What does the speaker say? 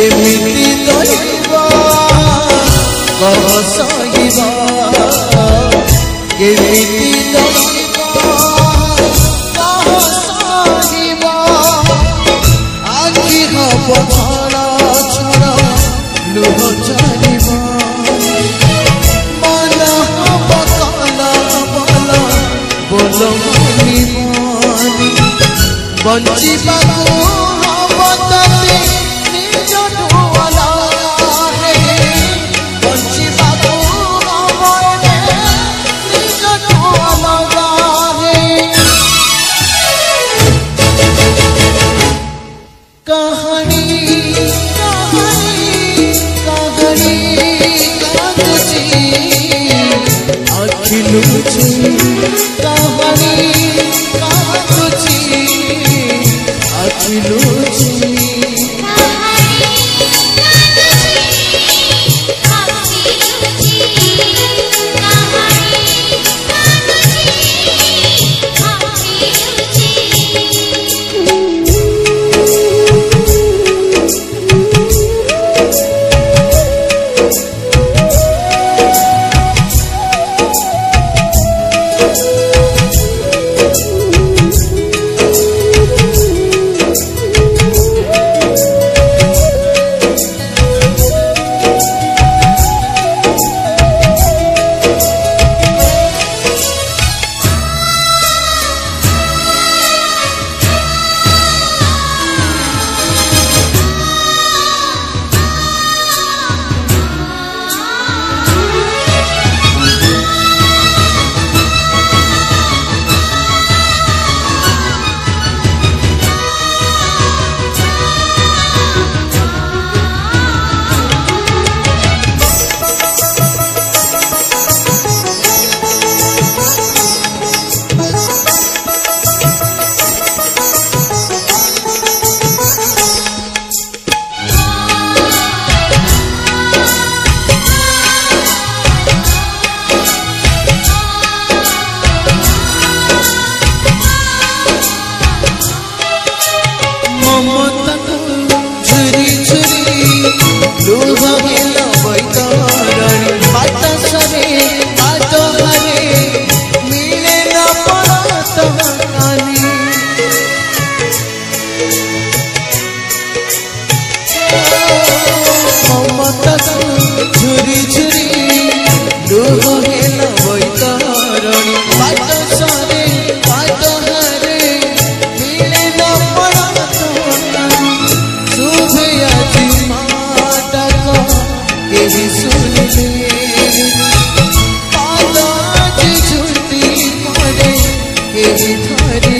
କେମିତି ଦହିବ କହ ସହିବ କେମିତି ଦହିବ କହ ସହିବ ଆଖି ହବ ଫଳ ଛଳ ଲୁହ ଚାଲିବ ମନ ହବ କଲ ବଲ ବୋଲ ମନି ମନି ବଞ୍ଚିବା লুচি লুচি কাহানি কাহাতুচি hello ধরে